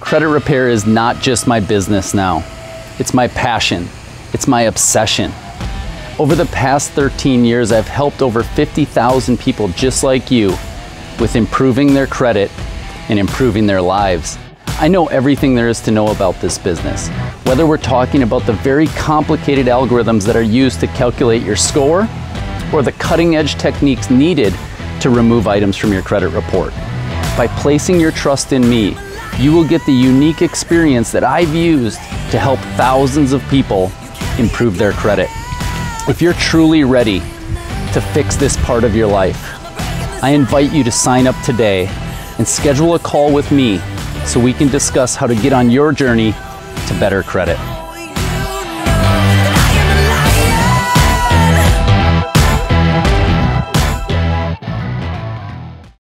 Credit repair is not just my business now, it's my passion, it's my obsession. Over the past 13 years, I've helped over 50,000 people just like you with improving their credit and improving their lives. I know everything there is to know about this business, whether we're talking about the very complicated algorithms that are used to calculate your score or the cutting edge techniques needed to remove items from your credit report. By placing your trust in me, you will get the unique experience that I've used to help thousands of people improve their credit. If you're truly ready to fix this part of your life, I invite you to sign up today and schedule a call with me so we can discuss how to get on your journey to better credit.